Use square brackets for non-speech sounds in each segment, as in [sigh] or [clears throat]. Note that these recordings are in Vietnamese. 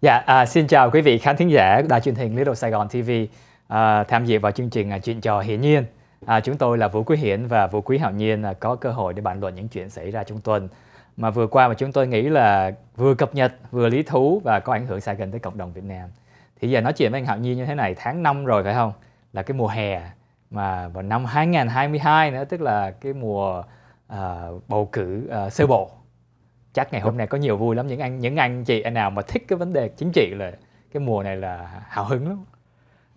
Dạ, à, xin chào quý vị khán thính giả đài truyền hình Little Sài Gòn TV à, tham dự vào chương trình à, chuyện trò hiển nhiên. À, chúng tôi là Vũ Quý Hiển và Vũ Quý Hạo Nhiên à, có cơ hội để bàn luận những chuyện xảy ra trong tuần mà vừa qua mà chúng tôi nghĩ là vừa cập nhật, vừa lý thú và có ảnh hưởng xa gần tới cộng đồng Việt Nam. Thì giờ nói chuyện với anh Hạo Nhiên như thế này, tháng 5 rồi phải không? Là cái mùa hè mà vào năm 2022 nữa, tức là cái mùa à, bầu cử à, sơ bộ chắc ngày hôm nay có nhiều vui lắm những anh những anh chị anh nào mà thích cái vấn đề chính trị là cái mùa này là hào hứng lắm.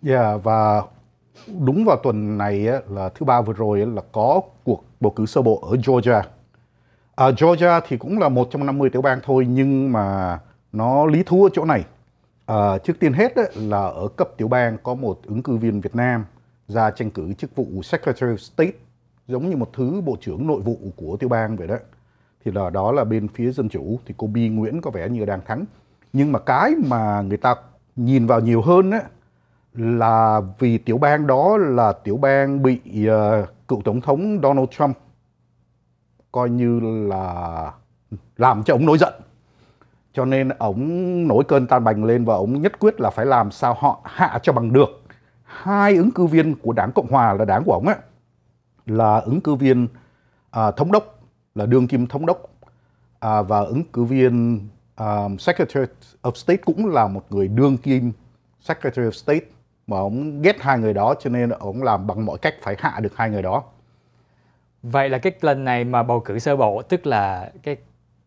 Yeah, và đúng vào tuần này là thứ ba vừa rồi là có cuộc bầu cử sơ bộ ở Georgia. À, Georgia thì cũng là một trong 50 tiểu bang thôi nhưng mà nó lý thú ở chỗ này. À, trước tiên hết ấy, là ở cấp tiểu bang có một ứng cử viên Việt Nam ra tranh cử chức vụ Secretary of State giống như một thứ bộ trưởng nội vụ của tiểu bang vậy đó thì là đó là bên phía dân chủ thì cô Bi Nguyễn có vẻ như đang thắng. Nhưng mà cái mà người ta nhìn vào nhiều hơn á là vì tiểu bang đó là tiểu bang bị uh, cựu tổng thống Donald Trump coi như là làm cho ông nổi giận. Cho nên ông nổi cơn tan bành lên và ông nhất quyết là phải làm sao họ hạ cho bằng được. Hai ứng cử viên của đảng cộng hòa là đảng của ông á là ứng cử viên uh, thống đốc là đương kim thống đốc à, và ứng cử viên um, Secretary of State cũng là một người đương kim Secretary of State mà ông ghét hai người đó cho nên ông làm bằng mọi cách phải hạ được hai người đó. Vậy là cái lần này mà bầu cử sơ bộ tức là cái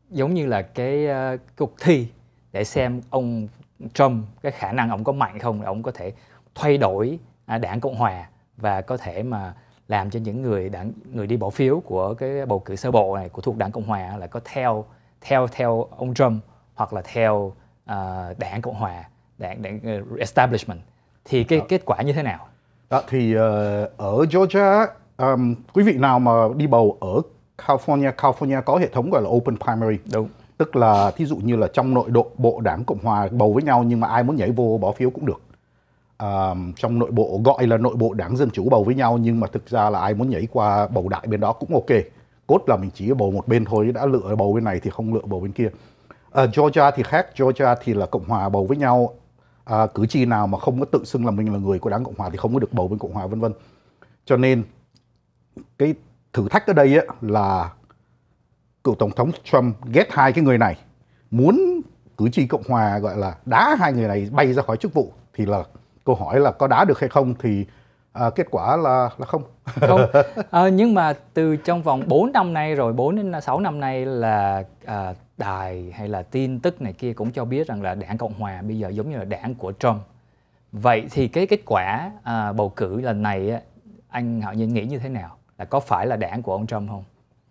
giống như là cái uh, cuộc thi để xem ông Trump cái khả năng ông có mạnh không để ông có thể thay đổi uh, đảng Cộng hòa và có thể mà làm cho những người đảng người đi bỏ phiếu của cái bầu cử sơ bộ này của thuộc đảng cộng hòa là có theo theo theo ông Trump hoặc là theo uh, đảng cộng hòa đảng đảng uh, establishment. Thì cái kết quả như thế nào? Đó, thì uh, ở Georgia um, quý vị nào mà đi bầu ở California California có hệ thống gọi là open primary. Đúng. Tức là thí dụ như là trong nội độ bộ đảng cộng hòa bầu với nhau nhưng mà ai muốn nhảy vô bỏ phiếu cũng được uh, trong nội bộ gọi là nội bộ đảng dân chủ bầu với nhau nhưng mà thực ra là ai muốn nhảy qua bầu đại bên đó cũng ok. Cốt là mình chỉ bầu một bên thôi đã lựa bầu bên này thì không lựa bầu bên kia. Uh, Georgia thì khác. Georgia thì là cộng hòa bầu với nhau. Uh, cử tri nào mà không có tự xưng là mình là người của đảng cộng hòa thì không có được bầu bên cộng hòa vân vân. Cho nên cái thử thách ở đây ấy là cựu tổng thống Trump ghét hai cái người này. Muốn cử tri cộng hòa gọi là đá hai người này bay ra khỏi chức vụ thì là câu hỏi là có đá được hay không thì à, kết quả là là không. [laughs] không. À, [laughs] nhưng mà từ trong vòng 4 năm nay rồi 4 đến 6 năm nay là à, đài hay là tin tức này kia cũng cho biết rằng là đảng Cộng hòa bây giờ giống như là đảng của Trump. Vậy thì cái kết quả à, bầu cử lần này anh Hạo Nhiên nghĩ như thế nào? Là có phải là đảng của ông Trump không?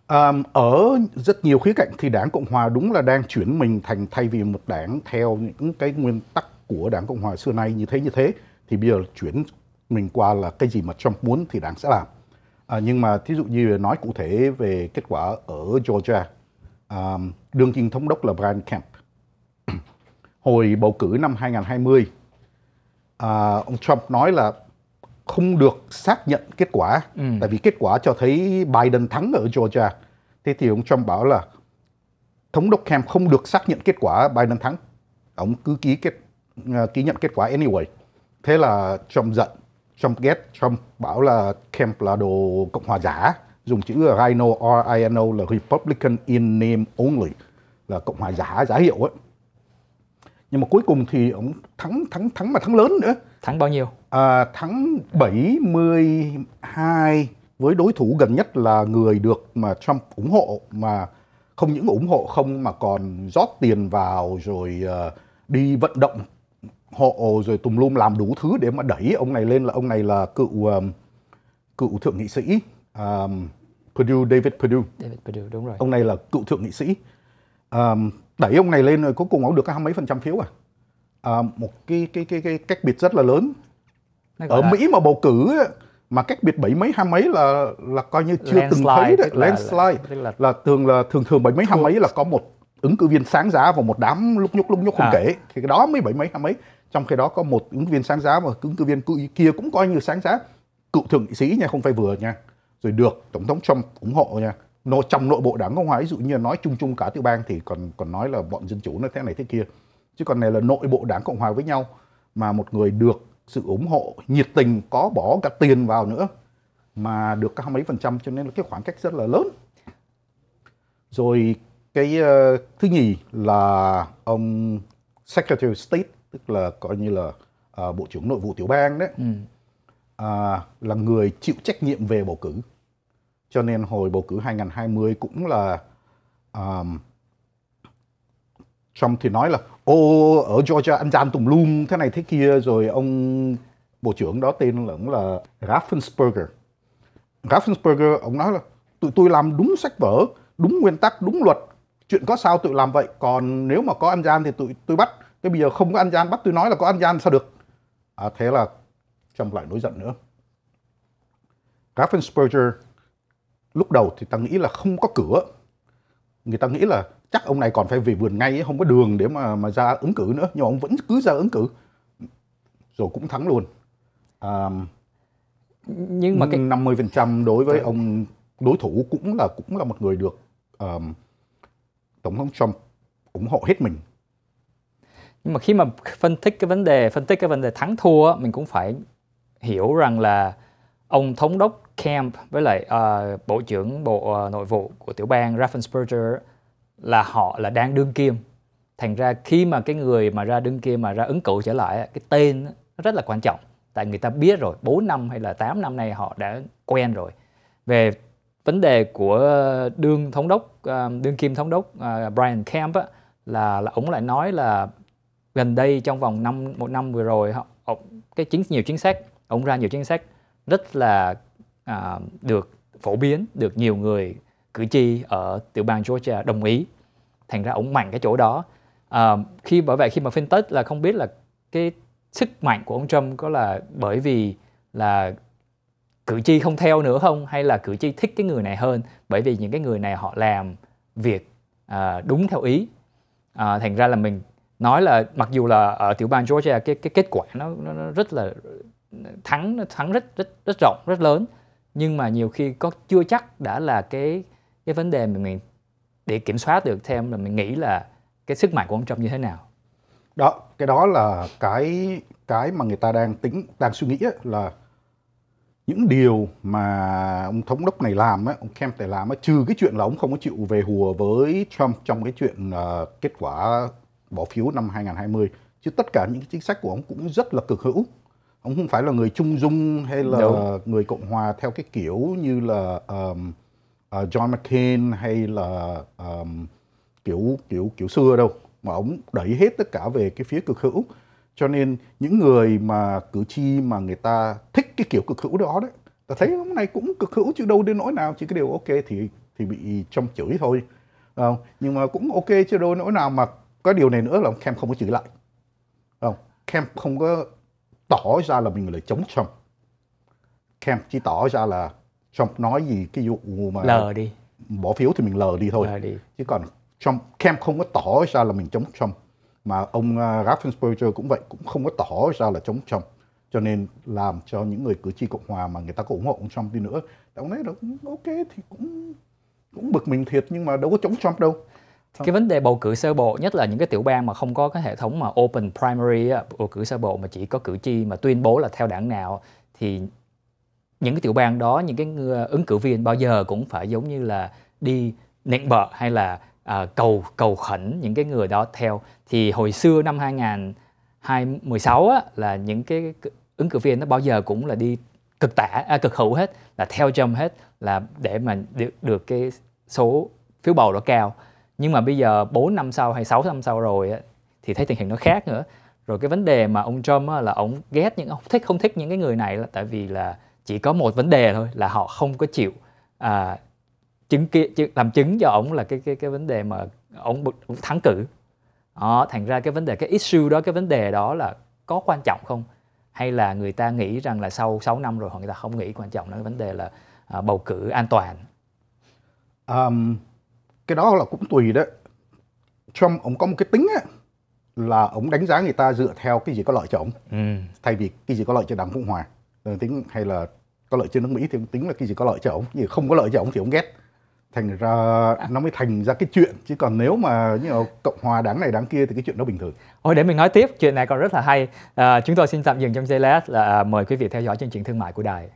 Um, ở rất nhiều khía cạnh thì đảng Cộng hòa đúng là đang chuyển mình thành thay vì một đảng theo những cái nguyên tắc của đảng Cộng hòa xưa nay như thế như thế thì bây giờ chuyển mình qua là cái gì mà Trump muốn thì đảng sẽ làm. À, nhưng mà thí dụ như nói cụ thể về kết quả ở Georgia, um, đương kim thống đốc là Brian Kemp. [clears throat] Hồi bầu cử năm 2020, à, ông Trump nói là không được xác nhận kết quả, ừ. tại vì kết quả cho thấy Biden thắng ở Georgia. Thế thì ông Trump bảo là thống đốc Kemp không được xác nhận kết quả Biden thắng. Ông cứ ký kết ký nhận kết quả anyway. Thế là Trump giận, Trump ghét, Trump bảo là Kemp là đồ Cộng hòa giả, dùng chữ RINO, R-I-N-O là Republican in name only, là Cộng hòa giả, giả hiệu ấy. Nhưng mà cuối cùng thì ông thắng, thắng, thắng mà thắng lớn nữa. Thắng bao nhiêu? À, thắng 72 với đối thủ gần nhất là người được mà Trump ủng hộ mà không những ủng hộ không mà còn rót tiền vào rồi uh, đi vận động họ rồi tùm lum làm đủ thứ để mà đẩy ông này lên là ông này là cựu um, cựu thượng nghị sĩ um, Purdue David Purdue. David Purdue đúng rồi. Ông này là cựu thượng nghị sĩ. Um, đẩy ông này lên rồi cuối cùng ông được hai mấy phần trăm phiếu à. Uh, một cái cái cái cái cách biệt rất là lớn. Ở. Mỹ mà bầu cử mà cách biệt bảy mấy hai mấy là là coi như chưa từng thấy đấy, landslide là, là, là thường là thường thường bảy mấy hai mấy là có một ứng cử viên sáng giá và một đám lúc nhúc lúc nhúc không à. kể thì cái đó mới bảy mấy hai mấy trong khi đó có một ứng viên sáng giá và ứng cử viên kia cũng coi như sáng giá. Cựu thượng nghị sĩ nha không phải vừa nha. Rồi được tổng thống Trump ủng hộ nha. Nó trong nội bộ đảng cộng hòa ví dụ như nói chung chung cả tiểu bang thì còn còn nói là bọn dân chủ nó thế này thế kia. Chứ còn này là nội bộ đảng cộng hòa với nhau mà một người được sự ủng hộ nhiệt tình có bỏ cả tiền vào nữa mà được cả mấy phần trăm cho nên là cái khoảng cách rất là lớn. Rồi cái uh, thứ nhì là ông Secretary of State tức là coi như là uh, bộ trưởng nội vụ tiểu bang đấy ừ. uh, là người chịu trách nhiệm về bầu cử. Cho nên hồi bầu cử 2020 cũng là um, Trump thì nói là ô ở Georgia ăn gian tùm lum thế này thế kia. Rồi ông bộ trưởng đó tên là là Raffensperger. Raffensperger ông nói là tụi tôi làm đúng sách vở đúng nguyên tắc đúng luật. Chuyện có sao tự làm vậy còn nếu mà có ăn gian thì tụi tôi bắt cái bây giờ không có ăn gian bắt tôi nói là có ăn gian sao được? À, thế là Trump lại nổi giận nữa. Raffensperger lúc đầu thì ta nghĩ là không có cửa. Người ta nghĩ là chắc ông này còn phải về vườn ngay không có đường để mà mà ra ứng cử nữa. Nhưng mà ông vẫn cứ ra ứng cử. Rồi cũng thắng luôn. À, nhưng mà cái 50% đối với ông đối thủ cũng là cũng là một người được um, tổng thống Trump ủng hộ hết mình nhưng mà khi mà phân tích cái vấn đề phân tích cái vấn đề thắng thua mình cũng phải hiểu rằng là ông thống đốc Kemp với lại uh, bộ trưởng bộ uh, nội vụ của tiểu bang Raffensperger là họ là đang đương kim. Thành ra khi mà cái người mà ra đương kim mà ra ứng cử trở lại cái tên nó rất là quan trọng. Tại người ta biết rồi 4 năm hay là 8 năm nay họ đã quen rồi. Về vấn đề của đương thống đốc ờ, đương kim thống đốc Brian Kemp á, là là ông lại nói là gần đây trong vòng năm một năm vừa rồi họ, cái chính nhiều chính sách ông ra nhiều chính sách rất là à, được phổ biến được nhiều người cử tri ở tiểu bang Georgia đồng ý. Thành ra ông mạnh cái chỗ đó. À, khi bởi vậy khi mà phân tích là không biết là cái sức mạnh của ông Trump có là bởi vì là cử tri không theo nữa không hay là cử tri thích cái người này hơn bởi vì những cái người này họ làm việc à, đúng theo ý. À, thành ra là mình nói là mặc dù là ở tiểu bang Georgia cái cái kết quả nó, nó, nó rất là thắng nó thắng rất rất rất rộng rất lớn. Nhưng mà nhiều khi có chưa chắc đã là cái cái vấn đề mà mình để kiểm soát được thêm là mình nghĩ là cái sức mạnh của ông Trump như thế nào. Đó cái đó là cái cái mà người ta đang tính đang suy nghĩ ấy, là những điều mà ông thống đốc này làm ấy, ông Kemp này làm ấy, trừ cái chuyện là ông không có chịu về hùa với Trump trong cái chuyện uh, kết quả bỏ phiếu năm 2020 chứ tất cả những chính sách của ông cũng rất là cực hữu. Ông không phải là người trung dung hay là Đúng. người cộng hòa theo cái kiểu như là um, uh, John McCain hay là um, kiểu kiểu kiểu xưa đâu mà ông đẩy hết tất cả về cái phía cực hữu. Cho nên những người mà cử tri mà người ta thích cái kiểu cực hữu đó đấy ta thấy ông này cũng cực hữu chứ đâu đến nỗi nào chỉ cái điều ok thì thì bị trong chửi thôi. Không nhưng mà cũng ok chứ đâu nỗi nào mà có điều này nữa là ông Kemp không có chửi lại. Không? Kemp không có tỏ ra là mình là chống Trump. Kemp chỉ tỏ ra là Trump nói gì cái vụ mà lờ đi. bỏ phiếu thì mình lờ đi thôi. Lờ đi. chứ còn Trump Kemp không có tỏ ra là mình chống Trump. Mà ông uh, Raffensperger cũng vậy cũng không có tỏ ra là chống Trump. Cho nên làm cho những người cử tri cộng hòa mà người ta có ủng hộ ông Trump đi nữa ông nói là ok thì cũng cũng bực mình thiệt nhưng mà đâu có chống Trump đâu cái vấn đề bầu cử sơ bộ nhất là những cái tiểu bang mà không có cái hệ thống mà open primary bầu cử sơ bộ mà chỉ có cử tri mà tuyên bố là theo đảng nào thì những cái tiểu bang đó những cái ứng cử viên bao giờ cũng phải giống như là đi nịnh bợ hay là à, cầu cầu khẩn những cái người đó theo. Thì hồi xưa năm 2016 á, là những cái ứng cử viên nó bao giờ cũng là đi cực tả à, cực hữu hết là theo Trump hết là để mà được, được cái số phiếu bầu đó cao nhưng mà bây giờ 4 năm sau hay 6 năm sau rồi á, thì thấy tình hình nó khác nữa. Rồi cái vấn đề mà ông Trump á, là ông ghét những ông thích không thích những cái người này là tại vì là chỉ có một vấn đề thôi là họ không có chịu à, chứng kia làm chứng cho ông là cái cái cái vấn đề mà ông, ông thắng cử. Đó, thành ra cái vấn đề cái issue đó cái vấn đề đó là có quan trọng không? Hay là người ta nghĩ rằng là sau 6 năm rồi họ người ta không nghĩ quan trọng là cái vấn đề là à, bầu cử an toàn? Um, cái đó là cũng tùy đấy Trump ông có một cái tính ấy, là ông đánh giá người ta dựa theo cái gì có lợi cho ông ừ. thay vì cái gì có lợi cho đảng cộng hòa tính hay là có lợi cho nước mỹ thì ông tính là cái gì có lợi cho ông gì không có lợi cho ông thì ông ghét thành ra nó mới thành ra cái chuyện chứ còn nếu mà như know, cộng hòa đáng này đáng kia thì cái chuyện đó bình thường. Ôi để mình nói tiếp chuyện này còn rất là hay. À, chúng tôi xin tạm dừng trong giây lát là mời quý vị theo dõi chương trình thương mại của đài.